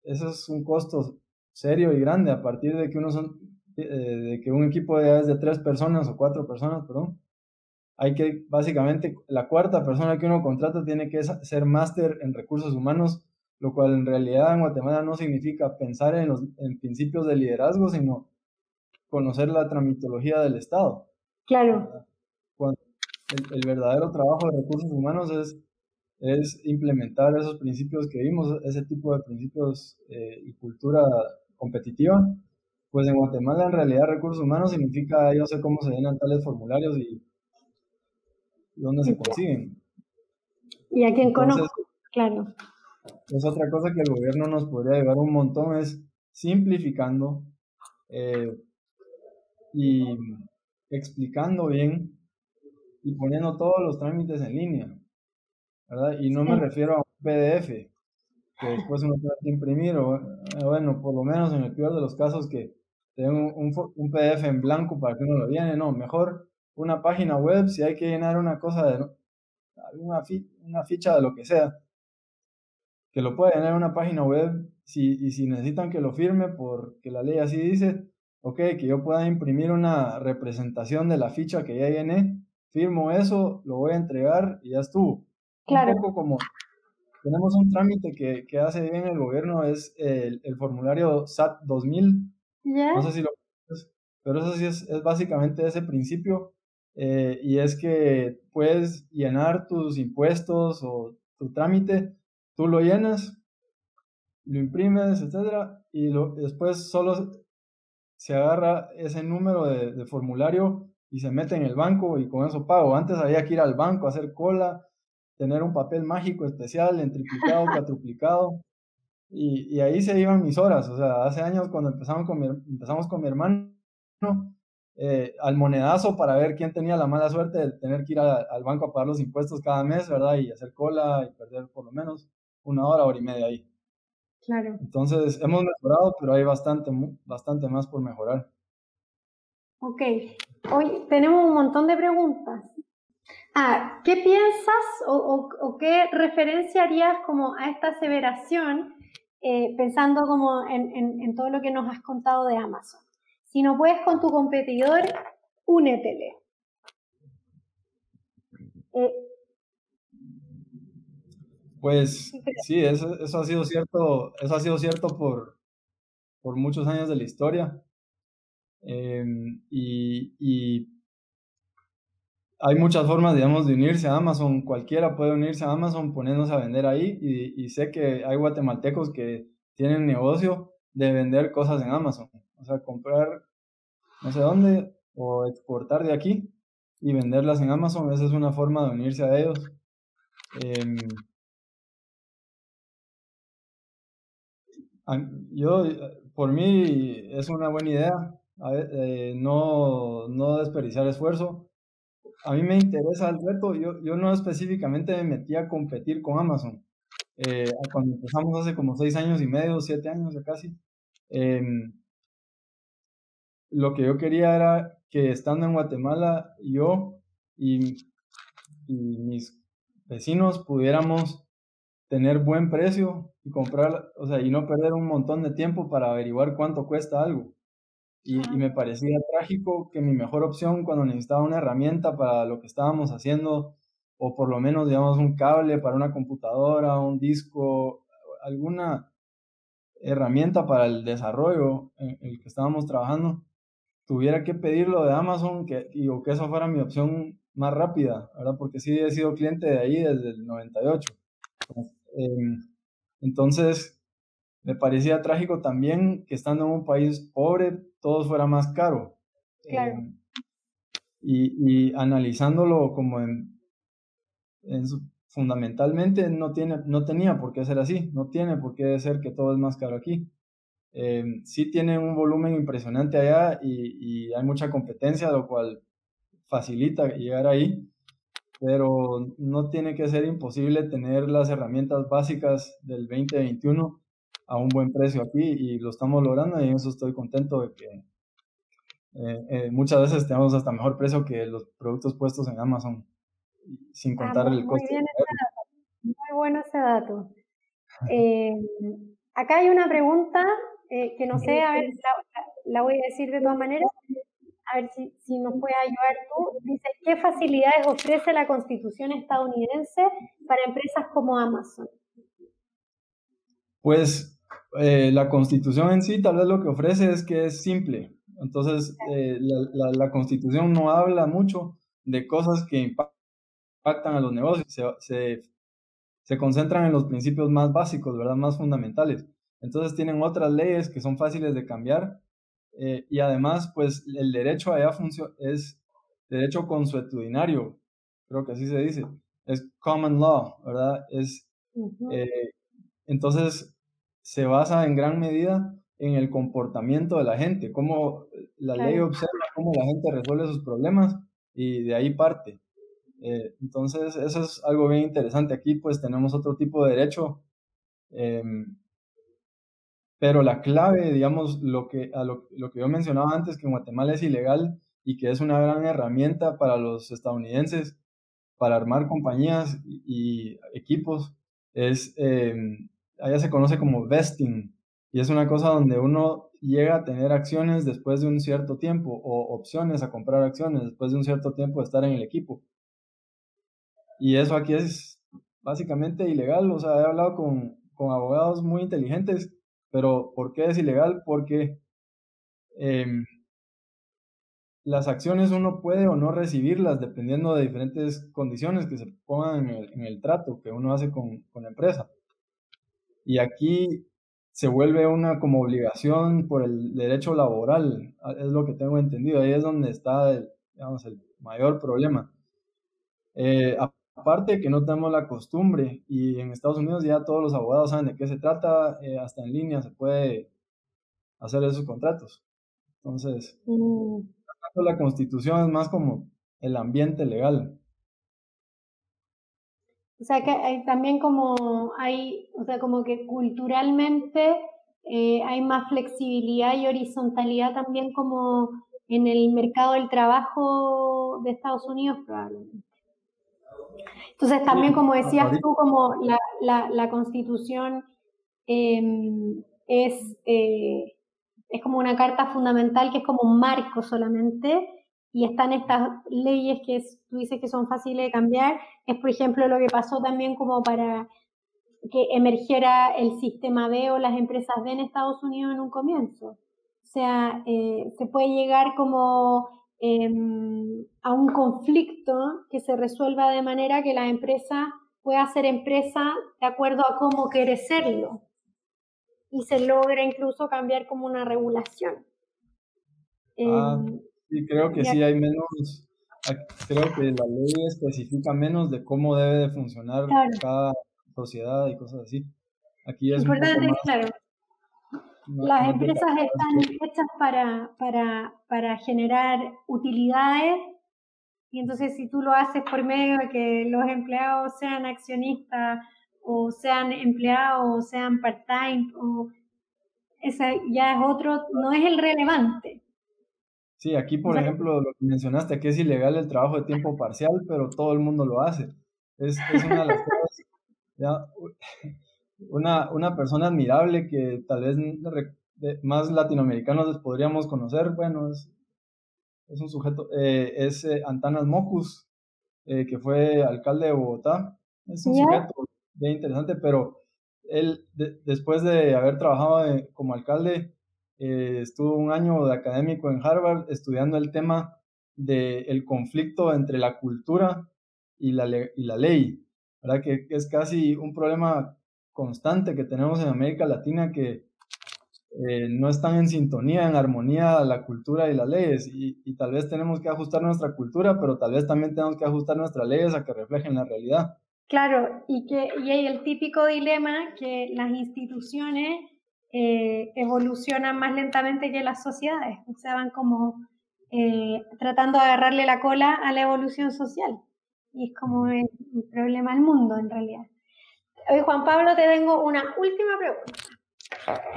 eso es un costo serio y grande a partir de que uno son, eh, de que un equipo de, es de tres personas o cuatro personas, perdón. Hay que, básicamente, la cuarta persona que uno contrata tiene que ser máster en recursos humanos lo cual en realidad en Guatemala no significa pensar en los en principios de liderazgo, sino conocer la tramitología del Estado. Claro. Cuando el, verdadero trabajo de recursos humanos es es implementar esos principios que vimos, ese tipo de principios eh, y cultura competitiva. Pues en Guatemala en realidad recursos humanos significa yo sé cómo se llenan tales formularios y dónde se consiguen. Y a quien conozco, claro. Es otra cosa que el gobierno nos podría ayudar un montón, es simplificando eh, y explicando bien y poniendo todos los trámites en línea. ¿verdad? Y no me refiero a un PDF que después uno tiene que imprimir, o eh, bueno, por lo menos en el peor de los casos que tenga un, un, PDF en blanco para que uno lo llene, no, mejor una página web, si hay que llenar una cosa de una, una ficha de lo que sea, que lo pueda llenar en una página web, si, y si necesitan que lo firme porque la ley así dice, ok, que yo pueda imprimir una representación de la ficha que ya llené, firmo eso, lo voy a entregar y ya estuvo. Claro. Un poco como tenemos un trámite que, que hace bien el gobierno, es el, el formulario SAT 2000. No sé si lo pero eso sí es, es básicamente ese principio. Eh, y es que puedes llenar tus impuestos o tu trámite, tú lo llenas, lo imprimes, etcétera, y lo, después solo se agarra ese número de, de, formulario y se mete en el banco y con eso pago. Antes había que ir al banco a hacer cola, tener un papel mágico especial en triplicado, <laughs> cuatruplicado. Y, y, ahí se iban mis horas. O sea, hace años cuando empezamos con mi, empezamos con mi hermano, eh, al monedazo para ver quién tenía la mala suerte de tener que ir a, al banco a pagar los impuestos cada mes, ¿verdad? Y hacer cola y perder por lo menos una hora, hora y media ahí. Claro. Entonces, hemos mejorado, pero hay bastante, bastante más por mejorar. Ok, hoy tenemos un montón de preguntas. Ah, ¿qué piensas o, o, o, qué referencia harías como a esta aseveración eh, pensando como en, en, en, todo lo que nos has contado de Amazon? Si no puedes con tu competidor, únetele. Eh, pues sí, eso, eso, ha sido cierto, eso ha sido cierto por, por muchos años de la historia. Eh, y, y hay muchas formas, digamos, de unirse a Amazon. Cualquiera puede unirse a Amazon poniéndose a vender ahí. Y, sé que hay guatemaltecos que tienen negocio de vender cosas en Amazon. O sea, comprar no sé dónde o exportar de aquí y venderlas en Amazon. Esa es una forma de unirse a ellos. Eh, yo, por mí, es una buena idea. Eh, no desperdiciar esfuerzo a mí me interesa el reto. Yo, yo no específicamente me metí a competir con Amazon. Eh, cuando empezamos hace como seis años y medio, siete años ya casi, eh, lo que yo quería era que estando en Guatemala, yo y, y mis vecinos pudiéramos tener buen precio y comprar, o sea, y no perder un montón de tiempo para averiguar cuánto cuesta algo. Y, y, me parecía trágico que mi mejor opción cuando necesitaba una herramienta para lo que estábamos haciendo, o por lo menos, digamos, un cable para una computadora, un disco, alguna herramienta para el desarrollo en el que estábamos trabajando, tuviera que pedirlo de Amazon que, y, o que eso fuera mi opción más rápida, ¿verdad? Porque sí he sido cliente de ahí desde el 98. Eh, entonces, me parecía trágico también que estando en un país pobre todo fuera más caro. Claro. Eh, y, y, analizándolo como en, en su, fundamentalmente no, tiene, no tenía por qué ser así, no tiene por qué ser que todo es más caro aquí. Eh, sí tiene un volumen impresionante allá y, y hay mucha competencia, lo cual facilita llegar ahí, pero no tiene que ser imposible tener las herramientas básicas del 2021 a un buen precio aquí y lo estamos logrando y en eso estoy contento de que eh, eh, muchas veces tenemos hasta mejor precio que los productos puestos en Amazon sin contar ah, el costo. Muy, muy bueno ese dato. <laughs> Eh, acá hay una pregunta eh, que no sé, a ver, la, la, voy a decir de todas maneras, a ver si, si nos puede ayudar tú. Dice, ¿qué facilidades ofrece la constitución estadounidense para empresas como Amazon? Pues eh, la constitución en sí tal vez lo que ofrece es que es simple. Entonces, eh, la, la, la, constitución no habla mucho de cosas que impactan a los negocios. Se, se, se concentran en los principios más básicos, ¿verdad? Más fundamentales. Entonces tienen otras leyes que son fáciles de cambiar eh, y además, pues el derecho allá es derecho consuetudinario, creo que así se dice, es common law, ¿verdad? Es, entonces se basa en gran medida en el comportamiento de la gente, cómo la ley observa cómo la gente resuelve sus problemas y de ahí parte. Eh, entonces, eso es algo bien interesante. Aquí pues tenemos otro tipo de derecho, em, pero la clave, digamos, lo que, a lo, lo, que yo mencionaba antes, que en Guatemala es ilegal y que es una gran herramienta para los estadounidenses para armar compañías y, equipos, es, em, allá se conoce como vesting, y es una cosa donde uno llega a tener acciones después de un cierto tiempo o opciones a comprar acciones después de un cierto tiempo de estar en el equipo. Y eso aquí es básicamente ilegal. O sea, he hablado con, con abogados muy inteligentes, pero ¿por qué es ilegal? Porque em, las acciones uno puede o no recibirlas dependiendo de diferentes condiciones que se pongan en el, en el trato que uno hace con, con la empresa. Y aquí se vuelve una como obligación por el derecho laboral, es lo que tengo entendido, ahí es donde está el, digamos, el mayor problema. Eh, aparte que no tenemos la costumbre y en Estados Unidos ya todos los abogados saben de qué se trata, eh, hasta en línea se puede hacer esos contratos. Entonces, mm. la constitución es más como el ambiente legal. O sea que hay también como hay, o sea, como que culturalmente eh, hay más flexibilidad y horizontalidad también como en el mercado del trabajo de Estados Unidos probablemente. Entonces también como decías tú, como la, la, la constitución em, es, eh, es como una carta fundamental que es como un marco solamente y están estas leyes que tú dices que son fáciles de cambiar, es por ejemplo lo que pasó también como para que emergiera el sistema B o las empresas B en Estados Unidos en un comienzo. O sea, eh, se puede llegar como em, a un conflicto que se resuelva de manera que la empresa pueda ser empresa de acuerdo a cómo quiere serlo y se logra incluso cambiar como una regulación. Ah, em, Sí, creo que sí hay menos, creo que la ley especifica menos de cómo debe de funcionar cada sociedad y cosas así. Aquí es importante, claro. Las empresas están hechas para, para, para generar utilidades y entonces si tú lo haces por medio de que los empleados sean accionistas o sean empleados o sean part-time o esa ya es otro, no es el relevante. Sí, aquí, por ejemplo, lo que mencionaste, que es ilegal el trabajo de tiempo parcial, pero todo el mundo lo hace. Es, es una de las cosas, ya, <laughs> una, una persona admirable que tal vez más latinoamericanos podríamos conocer, bueno, es, es un sujeto, eh, es eh, Antanas Mocus, eh, que fue alcalde de Bogotá. Es un sujeto bien interesante, pero él, después de haber trabajado como alcalde, eh, estuvo un año de académico en Harvard estudiando el tema del conflicto entre la cultura y la, y la ley, ¿verdad? Que, es casi un problema constante que tenemos en América Latina que eh, no están en sintonía, en armonía la cultura y las leyes. Y, y, tal vez tenemos que ajustar nuestra cultura, pero tal vez también tenemos que ajustar nuestras leyes a que reflejen la realidad. Claro, y que y hay el típico dilema que las instituciones eh, evolucionan más lentamente que las sociedades, o sea, van como eh, tratando de agarrarle la cola a la evolución social. Y es como el, problema del mundo, en realidad. Hoy, Juan Pablo, te tengo una última pregunta,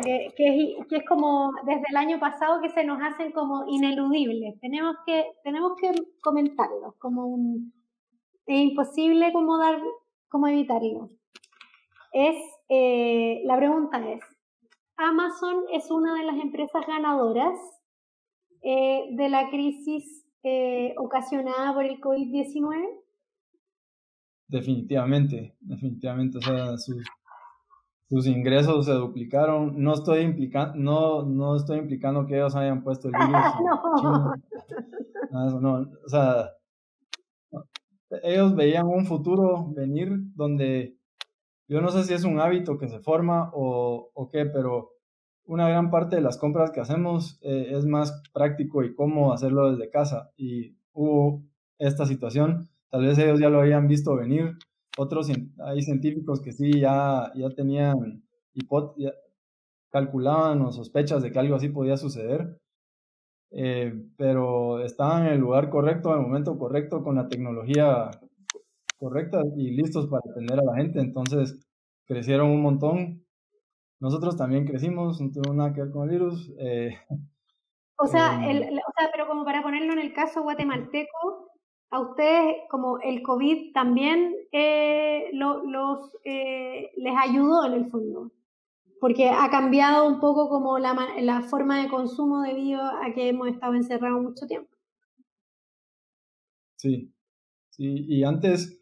que, que, es, como desde el año pasado que se nos hacen como ineludibles. Tenemos que, tenemos que comentarlos, como un... Es imposible como dar, como evitarlo. Es, eh, la pregunta es, Amazon es una de las empresas ganadoras eh, de la crisis eh, ocasionada por el COVID-19? Definitivamente, definitivamente. O sea, sus, sus ingresos se duplicaron. No estoy, implicando, no, no estoy implicando que ellos hayan puesto el virus. <laughs> no. no. O sea, ellos veían un futuro venir donde yo no sé si es un hábito que se forma o, qué, pero una gran parte de las compras que hacemos eh, es más práctico y cómo hacerlo desde casa. Y hubo esta situación, tal vez ellos ya lo habían visto venir, otros hay científicos que sí ya, ya tenían hipótesis, calculaban o sospechas de que algo así podía suceder, eh, pero estaban en el lugar correcto, en el momento correcto, con la tecnología correcta y listos para atender a la gente. Entonces crecieron un montón. Nosotros también crecimos, no tuvo nada que ver con el virus. Eh, <laughs> o, sea, el, o sea, pero como para ponerlo en el caso guatemalteco, a ustedes como el COVID también eh, los, les ayudó en el fondo porque ha cambiado un poco como la, la forma de consumo debido a que hemos estado encerrados mucho tiempo. Sí, sí, y antes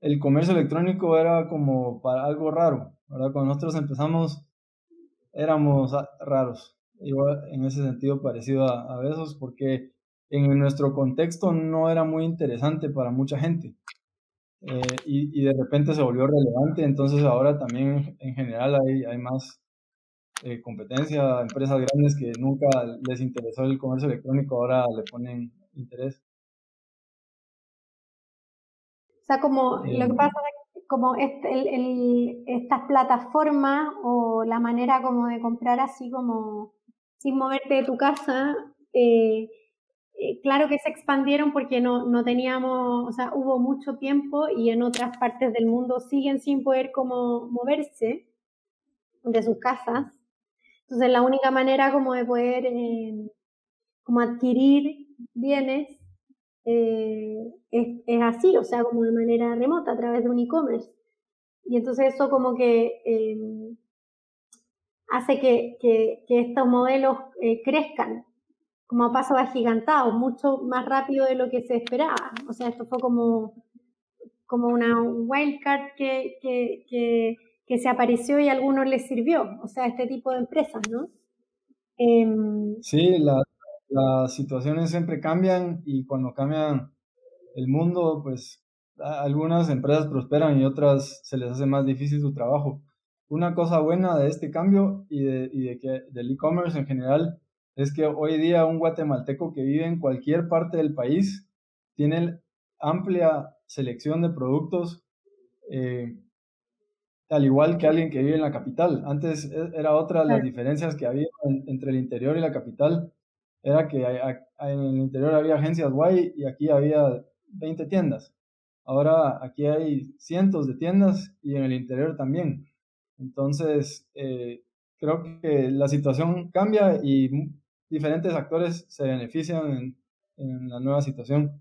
el comercio electrónico era como para algo raro, ¿verdad? Cuando nosotros empezamos éramos raros, igual en ese sentido parecido a, a porque en nuestro contexto no era muy interesante para mucha gente. Eh, y, y, de repente se volvió relevante, entonces ahora también en general hay, hay más eh, competencia, empresas grandes que nunca les interesó el comercio electrónico, ahora le ponen interés. Sea, como lo que pasa es como este, el, el, estas plataformas o la manera como de comprar así como sin moverte de tu casa, eh, eh, claro que se expandieron porque no, no teníamos, o sea, hubo mucho tiempo y en otras partes del mundo siguen sin poder como moverse de sus casas. Entonces la única manera como de poder eh, como adquirir bienes eh, es, así, o sea, como de manera remota, a través de un e-commerce. Y entonces eso como que hace que, que, estos modelos crezcan como a pasos agigantados, mucho más rápido de lo que se esperaba. O sea, esto fue como, como una wildcard que, que, que, que se apareció y a algunos les sirvió. O sea, este tipo de empresas, ¿no? Em, sí, la, las situaciones siempre cambian y cuando cambian el mundo, pues algunas empresas prosperan y otras se les hace más difícil su trabajo. Una cosa buena de este cambio y, de, y de que del e-commerce en general es que hoy día un guatemalteco que vive en cualquier parte del país tiene amplia selección de productos, eh, al igual que alguien que vive en la capital. Antes e, era otra de las diferencias que había entre el interior y la capital, era que en el interior había agencias guay y aquí había 20 tiendas. Ahora aquí hay cientos de tiendas y en el interior también. Entonces, eh, creo que la situación cambia y diferentes actores se benefician en, en, la nueva situación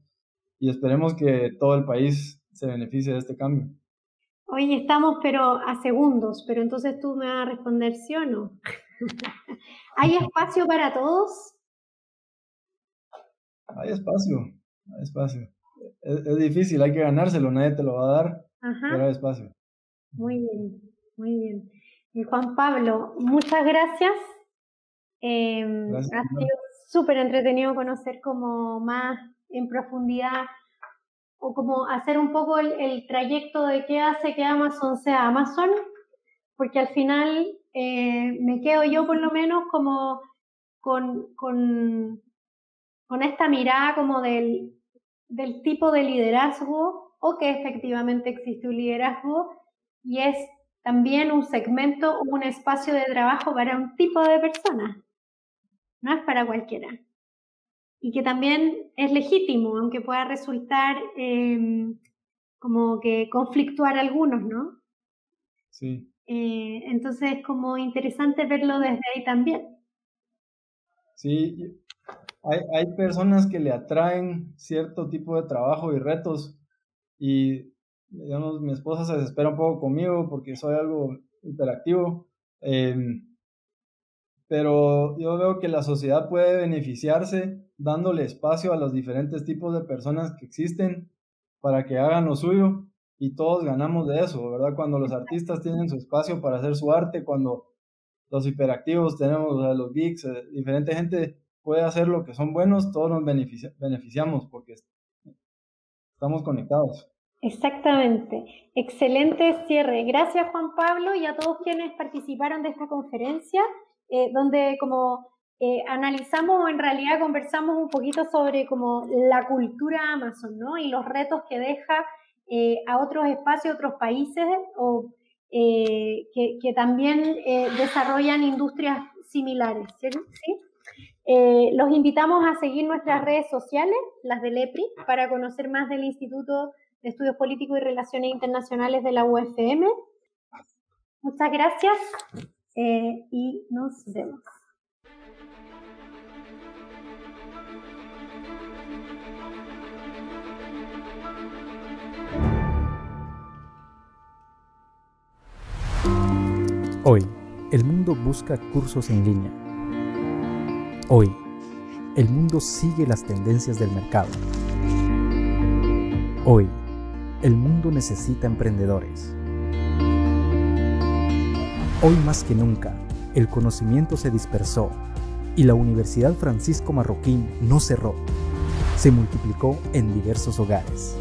y esperemos que todo el país se beneficie de este cambio. Hoy estamos pero a segundos, pero entonces tú me vas a responder sí o no. <laughs> ¿Hay espacio para todos? Hay espacio, hay espacio. Es, es, difícil, hay que ganárselo, nadie te lo va a dar, Ajá. pero hay espacio. Muy bien, muy bien. Y Juan Pablo, muchas gracias eh, ha sido súper entretenido conocer como más en profundidad o como hacer un poco el, el, trayecto de qué hace que Amazon sea Amazon, porque al final eh, me quedo yo por lo menos como con, con, con esta mirada como del, del tipo de liderazgo o que efectivamente existe un liderazgo y es también un segmento un espacio de trabajo para un tipo de personas no es para cualquiera. Y que también es legítimo, aunque pueda resultar eh, como que conflictuar a algunos, ¿no? Sí. Eh, entonces es como interesante verlo desde ahí también. Sí, hay, hay personas que le atraen cierto tipo de trabajo y retos y, mi esposa se desespera un poco conmigo porque soy algo hiperactivo. Eh, pero yo veo que la sociedad puede beneficiarse dándole espacio a los diferentes tipos de personas que existen para que hagan lo suyo y todos ganamos de eso, ¿verdad? Cuando los artistas tienen su espacio para hacer su arte, cuando los hiperactivos tenemos, o los geeks, eh, diferente gente puede hacer lo que son buenos, todos nos beneficia beneficiamos porque estamos conectados. Exactamente. Excelente cierre. Gracias Juan Pablo y a todos quienes participaron de esta conferencia, eh, donde como eh, analizamos o en realidad conversamos un poquito sobre como la cultura Amazon, ¿no? Y los retos que deja eh, a otros espacios, otros países, o que, también desarrollan industrias similares, ¿sí? Los invitamos a seguir nuestras redes sociales, las del EPRI, para conocer más del Instituto de Estudios Políticos y Relaciones Internacionales de la UFM. Muchas gracias eh, y nos vemos. Hoy, el mundo busca cursos en línea. Hoy, el mundo sigue las tendencias del mercado. Hoy, el mundo necesita emprendedores. Hoy más que nunca, el conocimiento se dispersó y la Universidad Francisco Marroquín no cerró, se multiplicó en diversos hogares.